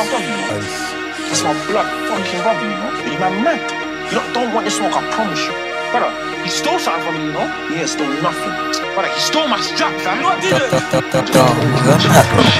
my brother, you know. That's my blood fucking brother, you know. But you man. You don't, don't want this smoke, I promise you. Brother, he stole something from me, you know? Yeah, stole nothing. Brother, he stole my strap, fam. No, I didn't. He stole